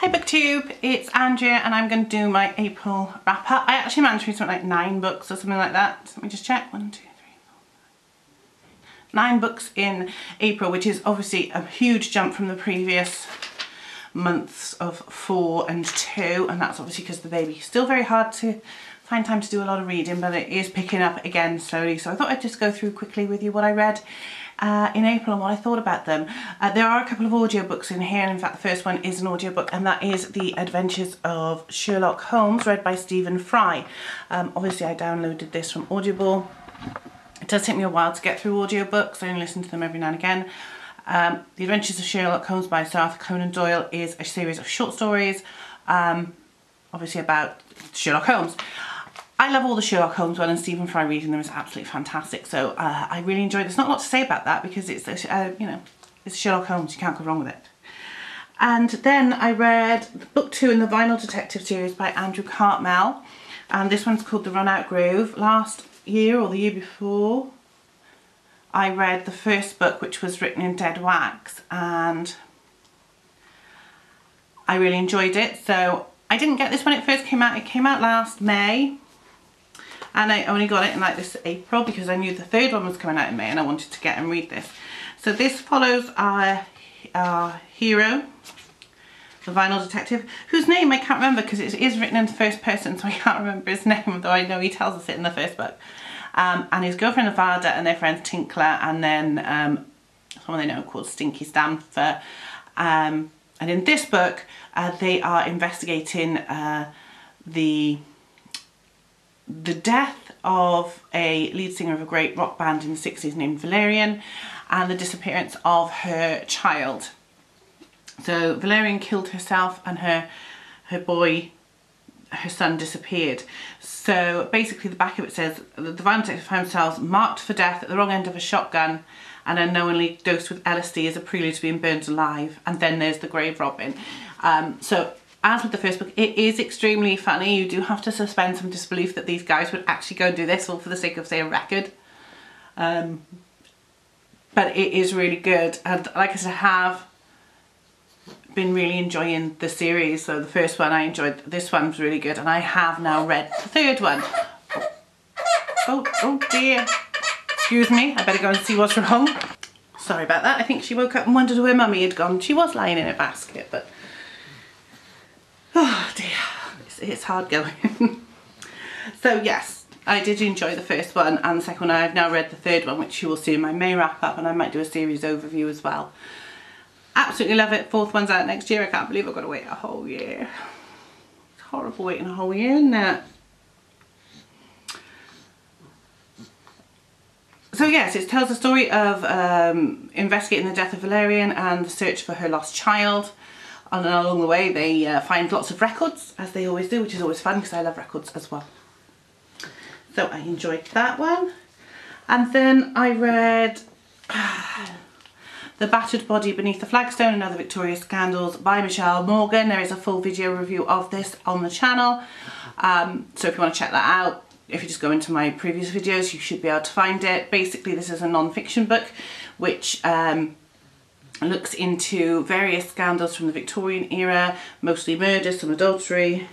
Hi BookTube, it's Andrea and I'm going to do my April wrap up. I actually managed to read something like nine books or something like that. Let me just check. One, two, three, four, five. Nine books in April, which is obviously a huge jump from the previous months of four and two. And that's obviously because the baby. Still very hard to find time to do a lot of reading, but it is picking up again slowly. So I thought I'd just go through quickly with you what I read uh, in April and what I thought about them. Uh, there are a couple of audiobooks in here, and in fact the first one is an audiobook, and that is The Adventures of Sherlock Holmes, read by Stephen Fry. Um, obviously I downloaded this from Audible. It does take me a while to get through audiobooks, I only listen to them every now and again. Um, the Adventures of Sherlock Holmes by Sir Arthur Conan Doyle is a series of short stories, um, obviously about Sherlock Holmes. I love all the Sherlock Holmes one and Stephen Fry reading them is absolutely fantastic. So uh, I really enjoyed. There's not a lot to say about that because it's, uh, you know, it's Sherlock Holmes. You can't go wrong with it. And then I read book two in the Vinyl Detective series by Andrew Cartmel. And this one's called The Run Out Groove. Last year or the year before, I read the first book, which was written in dead wax. And I really enjoyed it. So I didn't get this when it first came out. It came out last May and I only got it in like this April because I knew the third one was coming out in May and I wanted to get and read this. So this follows our, our hero, the vinyl detective, whose name I can't remember because it is written in the first person so I can't remember his name though I know he tells us it in the first book. Um, and his girlfriend Nevada and their friend Tinkler and then um, someone they know called Stinky Stamper. Um, and in this book uh, they are investigating uh, the the death of a lead singer of a great rock band in the 60s named Valerian and the disappearance of her child. So Valerian killed herself and her her boy, her son disappeared. So basically the back of it says, the Van detective found themselves marked for death at the wrong end of a shotgun and unknowingly dosed with LSD as a prelude to being burned alive. And then there's the grave robbing. Um, so as with the first book, it is extremely funny. You do have to suspend some disbelief that these guys would actually go and do this all for the sake of, say, a record. Um, but it is really good. And like I said, I have been really enjoying the series. So the first one I enjoyed, this one's really good. And I have now read the third one. Oh, oh dear. Excuse me, I better go and see what's wrong. Sorry about that. I think she woke up and wondered where mummy had gone. She was lying in a basket, but Oh dear, it's, it's hard going. so yes, I did enjoy the first one and the second one. I've now read the third one, which you will see in my May wrap up and I might do a series overview as well. Absolutely love it. Fourth one's out next year. I can't believe I've got to wait a whole year. It's horrible waiting a whole year, isn't it? So yes, it tells the story of um, investigating the death of Valerian and the search for her lost child and along the way they uh, find lots of records as they always do which is always fun because I love records as well. So I enjoyed that one and then I read The Battered Body Beneath the Flagstone and Other Victorian Scandals by Michelle Morgan. There is a full video review of this on the channel um, so if you want to check that out if you just go into my previous videos you should be able to find it. Basically this is a non-fiction book which um, looks into various scandals from the Victorian era, mostly murder, some adultery.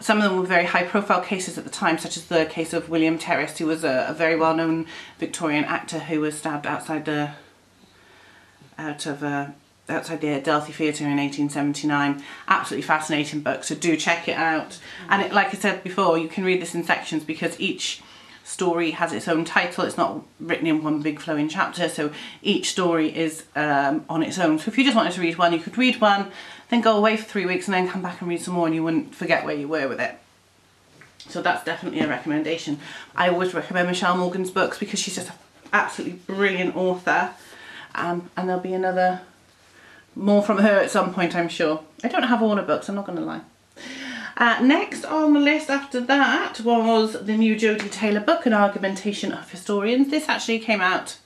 Some of them were very high profile cases at the time, such as the case of William Terriss, who was a, a very well known Victorian actor who was stabbed outside the out of uh, outside the Adelphi Theatre in 1879. Absolutely fascinating book, so do check it out. And it, like I said before, you can read this in sections because each story has its own title. It's not written in one big flowing chapter, so each story is um, on its own. So if you just wanted to read one, you could read one, then go away for three weeks and then come back and read some more and you wouldn't forget where you were with it. So that's definitely a recommendation. I always recommend Michelle Morgan's books because she's just an absolutely brilliant author. Um, and there'll be another, more from her at some point, I'm sure. I don't have all her books, I'm not going to lie. Uh, next on the list after that was the new Jodi Taylor book, An Argumentation of Historians. This actually came out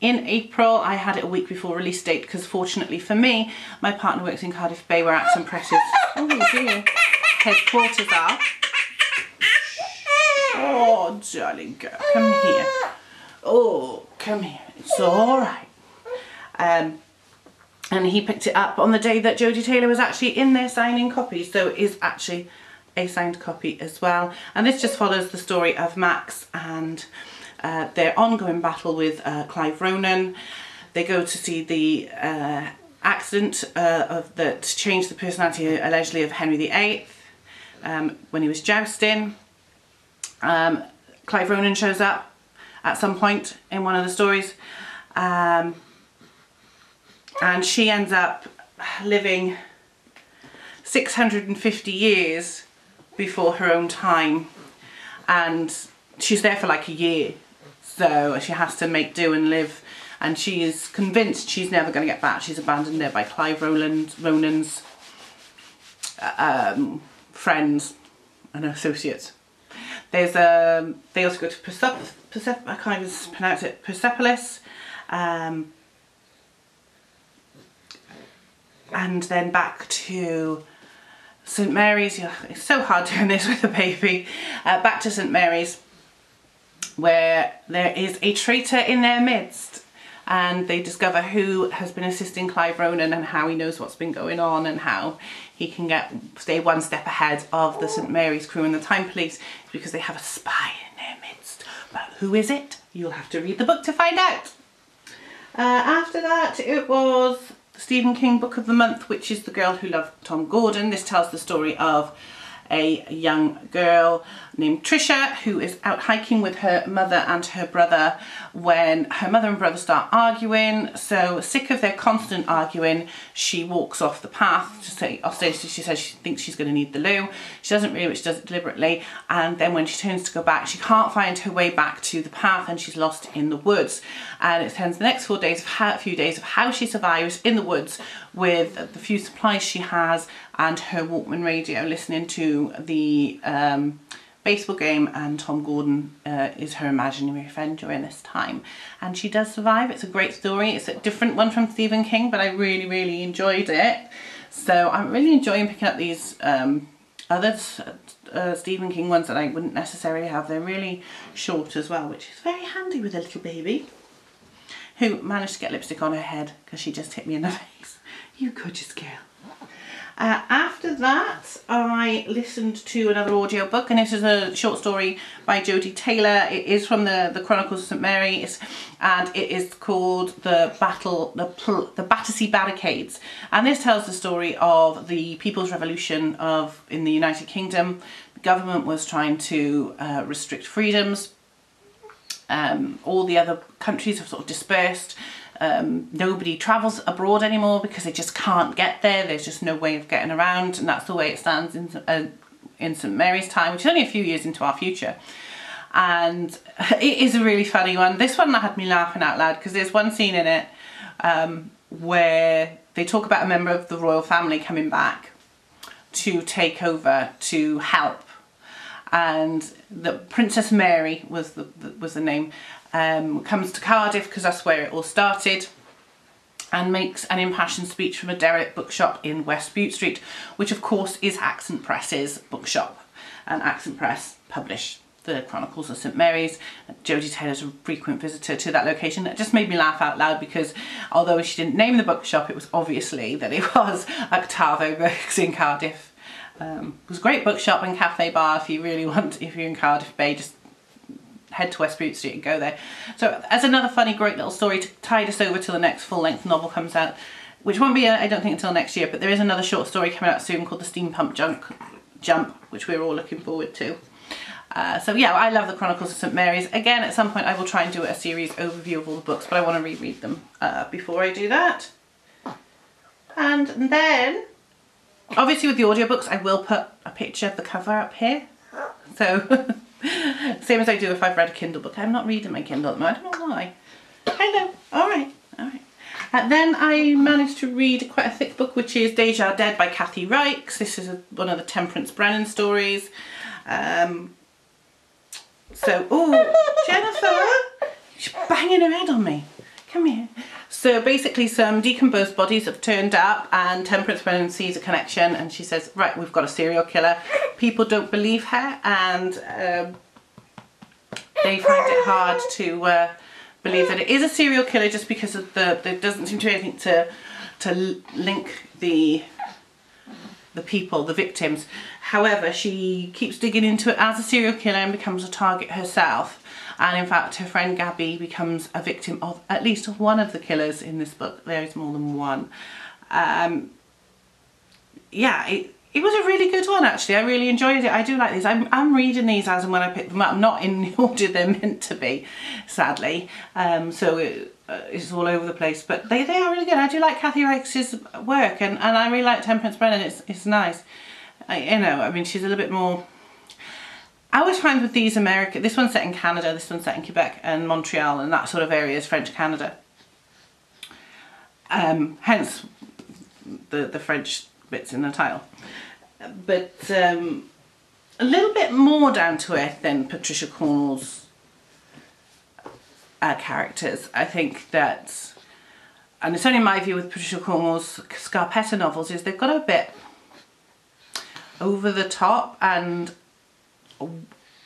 in April. I had it a week before release date because fortunately for me, my partner works in Cardiff Bay where Accent Press's oh headquarters are. Oh, darling girl, come here. Oh, come here. It's all right. Um, and he picked it up on the day that Jodi Taylor was actually in there signing copies. So it is actually a signed copy as well. And this just follows the story of Max and uh, their ongoing battle with uh, Clive Ronan. They go to see the uh, accident uh, of, that changed the personality allegedly of Henry VIII um, when he was jousting. Um, Clive Ronan shows up at some point in one of the stories. Um, and she ends up living 650 years before her own time. And she's there for like a year. So she has to make do and live. And she is convinced she's never going to get back. She's abandoned there by Clive Rowland, Ronan's um, friends and associates. There's a um, they also go to Persepolis, Persep I can't even pronounce it Persepolis. Um, and then back to St Mary's. It's so hard doing this with a baby. Uh, back to St Mary's where there is a traitor in their midst and they discover who has been assisting Clive Ronan and how he knows what's been going on and how he can get stay one step ahead of the St Mary's crew and the Time Police because they have a spy in their midst. But who is it? You'll have to read the book to find out. Uh, after that it was Stephen King Book of the Month, which is The Girl Who Loved Tom Gordon. This tells the story of a young girl named Trisha who is out hiking with her mother and her brother when her mother and brother start arguing. So sick of their constant arguing, she walks off the path to say, she says she thinks she's going to need the loo. She doesn't really, but she does it deliberately. And then when she turns to go back, she can't find her way back to the path and she's lost in the woods. And it spends the next four days, of how, few days of how she survives in the woods with the few supplies she has and her Walkman radio listening to the um, baseball game and Tom Gordon uh, is her imaginary friend during this time. And she does survive. It's a great story. It's a different one from Stephen King but I really really enjoyed it. So I'm really enjoying picking up these um, other uh, Stephen King ones that I wouldn't necessarily have. They're really short as well which is very handy with a little baby who managed to get lipstick on her head because she just hit me in the face. You gorgeous girl uh, after that, I listened to another audio book, and this is a short story by Jodi Taylor. It is from the, the Chronicles of St Mary's, and it is called The Battle, the, the Battersea Barricades. And this tells the story of the People's Revolution of in the United Kingdom. The government was trying to uh, restrict freedoms. Um, all the other countries have sort of dispersed um, nobody travels abroad anymore because they just can't get there. There's just no way of getting around and that's the way it stands in, uh, in St Mary's time, which is only a few years into our future. And it is a really funny one. This one had me laughing out loud because there's one scene in it um, where they talk about a member of the royal family coming back to take over to help and the Princess Mary was the, the was the name um, comes to Cardiff because that's where it all started and makes an impassioned speech from a derelict bookshop in West Bute Street, which of course is Accent Press's bookshop. And Accent Press publish the Chronicles of St Mary's. Jodi Taylor's a frequent visitor to that location. That just made me laugh out loud because although she didn't name the bookshop, it was obviously that it was Octavo Books in Cardiff. Um, it was a great bookshop and cafe bar if you really want, if you're in Cardiff Bay, just head to West Bute Street and go there. So as another funny, great little story to tide us over till the next full-length novel comes out, which won't be, uh, I don't think, until next year, but there is another short story coming out soon called The Steampunk Junk, Jump, which we're all looking forward to. Uh, so yeah, I love the Chronicles of St Mary's. Again, at some point I will try and do a series overview of all the books, but I want to reread them uh, before I do that. And then, obviously with the audiobooks, I will put a picture of the cover up here. So Same as I do if I've read a Kindle book. I'm not reading my Kindle at the moment. I don't know why. Hello. All right. All right. Uh, then I managed to read quite a thick book, which is Deja Dead by Kathy Reichs. This is a, one of the Temperance Brennan stories. Um, so, oh, Jennifer, she's banging her head on me. Come here. So basically some decomposed bodies have turned up and Temperance Brennan sees a connection and she says, right, we've got a serial killer. People don't believe her and um, they find it hard to uh, believe that it is a serial killer just because of the, there doesn't seem to be anything to to link the the people, the victims. However, she keeps digging into it as a serial killer and becomes a target herself. And in fact, her friend Gabby becomes a victim of at least one of the killers in this book. There is more than one. Um, yeah, it, it was a really good one actually. I really enjoyed it. I do like these. I'm, I'm reading these as and when I pick them up. Not in the order they're meant to be, sadly. Um, so it, uh, it's all over the place. But they, they are really good. I do like Kathy Reichs's work and, and I really like Temperance Brennan. It's, it's nice. I, you know, I mean, she's a little bit more... I always find with these American... This one's set in Canada, this one's set in Quebec and Montreal and that sort of area is French Canada. Um, hence the, the French bits in the title. But um, a little bit more down to earth than Patricia Cornwell's uh, characters. I think that, and it's only my view with Patricia Cornwell's Scarpetta novels, is they've got a bit over the top and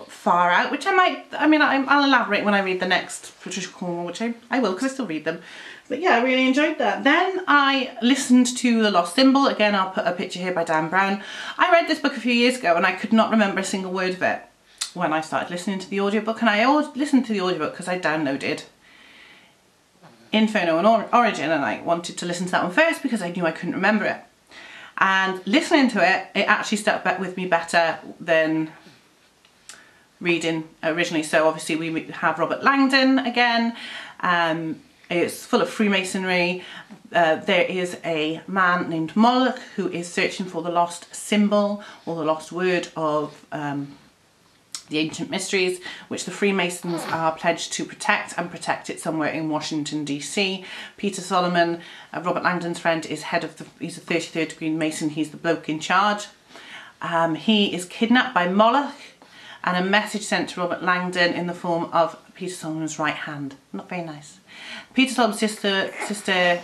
far out, which I might, I mean, I, will elaborate when I read the next Patricia Cornwell, which I, I will because I still read them. But yeah, I really enjoyed that. Then I listened to The Lost Symbol. Again, I'll put a picture here by Dan Brown. I read this book a few years ago and I could not remember a single word of it when I started listening to the audiobook. And I listened to the audiobook because I downloaded Inferno and or Origin and I wanted to listen to that one first because I knew I couldn't remember it. And listening to it, it actually stuck back with me better than reading originally. So obviously we have Robert Langdon again. Um, it's full of Freemasonry. Uh, there is a man named Mal'akh who is searching for the lost symbol or the lost word of um, the ancient mysteries, which the Freemasons are pledged to protect and protect it somewhere in Washington DC. Peter Solomon, uh, Robert Langdon's friend, is head of the, he's a 33rd degree Mason, he's the bloke in charge. Um, he is kidnapped by Mal'akh and a message sent to Robert Langdon in the form of Peter Solomon's right hand. Not very nice. Peter Solomon's sister, sister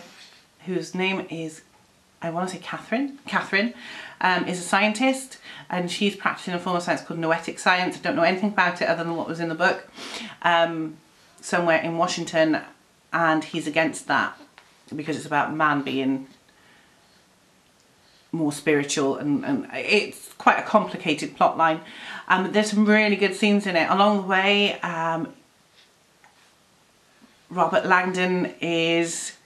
whose name is, I want to say Catherine, Catherine, um, is a scientist and she's practicing a form of science called noetic science. I don't know anything about it other than what was in the book. Um, somewhere in Washington and he's against that because it's about man being more spiritual and, and it's quite a complicated plot line. Um, there's some really good scenes in it. Along the way, um, Robert Langdon is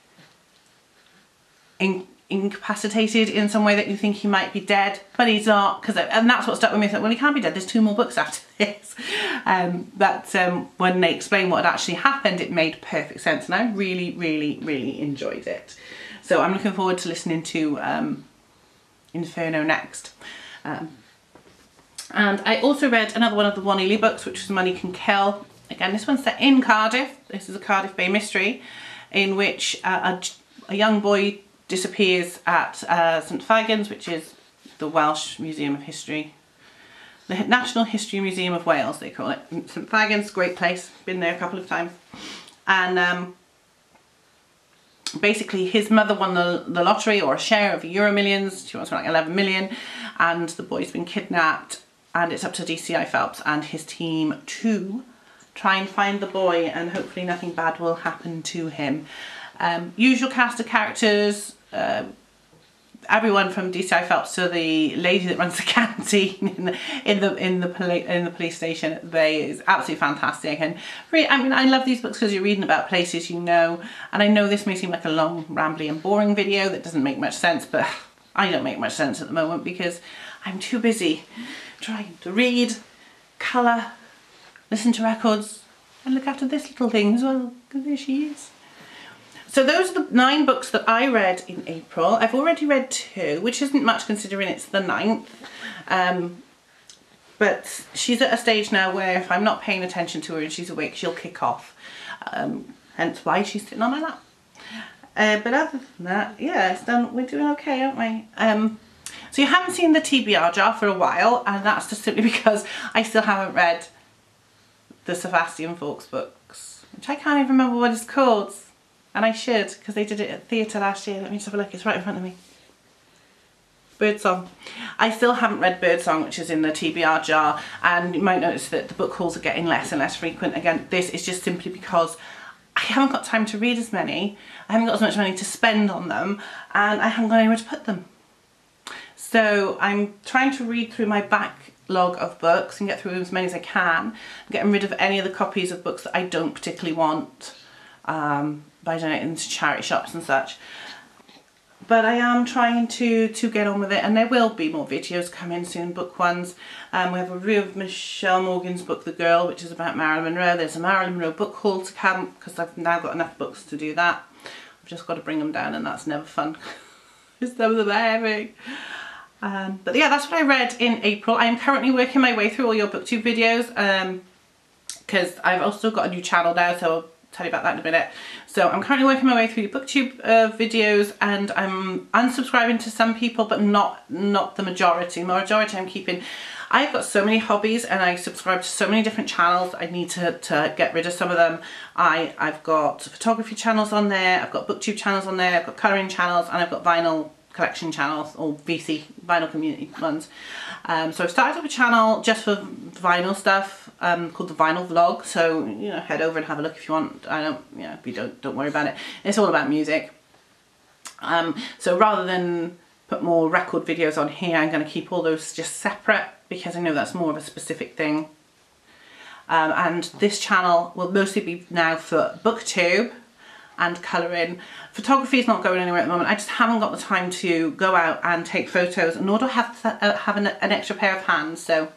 in, incapacitated in some way that you think he might be dead, but he's not. Because and that's what stuck with me. I thought, well, he can't be dead. There's two more books after this. Um, but um, when they explained what had actually happened, it made perfect sense, and I really, really, really enjoyed it. So I'm looking forward to listening to um, Inferno next. Um, and I also read another one of the Ely books, which was Money Can Kill. Again, this one's set in Cardiff. This is a Cardiff Bay mystery in which uh, a, a, young boy disappears at uh, St Fagans, which is the Welsh Museum of History. The National History Museum of Wales, they call it. St Fagans, great place. Been there a couple of times. And um, basically his mother won the, the lottery or a share of Euro Millions. She wants like 11 million and the boy's been kidnapped and it's up to DCI Phelps and his team to try and find the boy and hopefully nothing bad will happen to him. Um, usual cast of characters, uh, everyone from DCI Phelps to the lady that runs the canteen in the in the in the, poli in the police station they is absolutely fantastic and really I mean I love these books because you're reading about places you know and I know this may seem like a long rambly and boring video that doesn't make much sense but I don't make much sense at the moment because I'm too busy trying to read, colour, listen to records and look after this little thing as well because there she is. So those are the nine books that I read in April. I've already read two, which isn't much considering it's the ninth. Um, but she's at a stage now where if I'm not paying attention to her and she's awake, she'll kick off. Um, hence why she's sitting on my lap. Uh, but other than that, yeah, it's done. We're doing okay, aren't we? Um, so you haven't seen the TBR jar for a while, and that's just simply because I still haven't read the Sebastian Faulks books, which I can't even remember what it's called. And I should, because they did it at theatre last year. Let me just have a look, it's right in front of me. Birdsong. I still haven't read Birdsong, which is in the TBR jar, and you might notice that the book hauls are getting less and less frequent. Again, this is just simply because I haven't got time to read as many, I haven't got as much money to spend on them, and I haven't got anywhere to put them. So I'm trying to read through my backlog of books and get through as many as I can, I'm getting rid of any of the copies of books that I don't particularly want um, by donating to charity shops and such. But I am trying to to get on with it and there will be more videos coming soon book ones. Um, we have a review of Michelle Morgan's book The Girl which is about Marilyn Monroe. There's a Marilyn Monroe book haul to come because I've now got enough books to do that. I've just got to bring them down and that's never fun. Some of them um, but yeah that's what I read in April. I am currently working my way through all your booktube videos because um, I've also got a new channel now so tell you about that in a minute. So I'm currently working my way through booktube uh, videos and I'm unsubscribing to some people but not not the majority. The majority I'm keeping. I've got so many hobbies and I subscribe to so many different channels. I need to, to get rid of some of them. I, I've got photography channels on there, I've got booktube channels on there, I've got colouring channels and I've got vinyl collection channels or VC vinyl community ones. Um, so I've started up a channel just for vinyl stuff um, called the Vinyl Vlog. So you know, head over and have a look if you want. I don't, you know, if you don't, don't worry about it. It's all about music. Um, so rather than put more record videos on here, I'm going to keep all those just separate because I know that's more of a specific thing. Um, and this channel will mostly be now for booktube and colouring. Photography is not going anywhere at the moment. I just haven't got the time to go out and take photos, nor do I have to uh, have an, an, extra pair of hands. So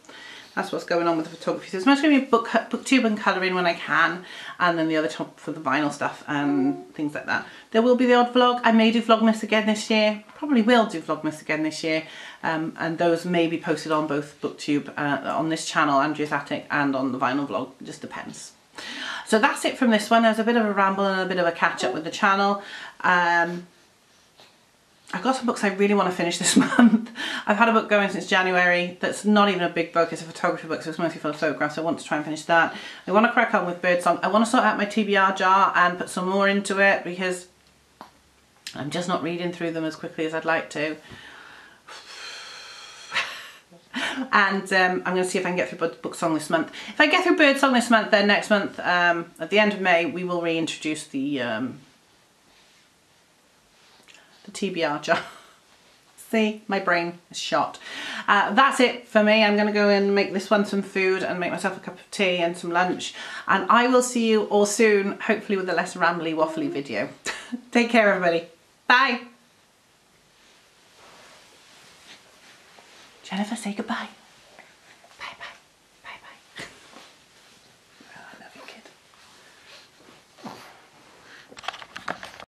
that's what's going on with the photography. So it's mostly going to be book, booktube and colouring when I can, and then the other top for the vinyl stuff and things like that. There will be the odd vlog. I may do Vlogmas again this year. Probably will do Vlogmas again this year. Um, and those may be posted on both booktube, uh, on this channel, Andrea's Attic, and on the vinyl vlog. It just depends. So that's it from this one. There's a bit of a ramble and a bit of a catch up with the channel. Um, I've got some books I really want to finish this month. I've had a book going since January that's not even a big book, it's a photography book so it's mostly full of photographs I want to try and finish that. I want to crack on with Birdsong. I want to sort out my TBR jar and put some more into it because I'm just not reading through them as quickly as I'd like to and um, I'm going to see if I can get through book song this month. If I get through bird song this month, then next month, um, at the end of May, we will reintroduce the um, the TBR. See, my brain is shot. Uh, that's it for me. I'm going to go and make this one some food and make myself a cup of tea and some lunch. And I will see you all soon, hopefully with a less rambly, waffly video. Take care, everybody. Bye. Jennifer, say goodbye.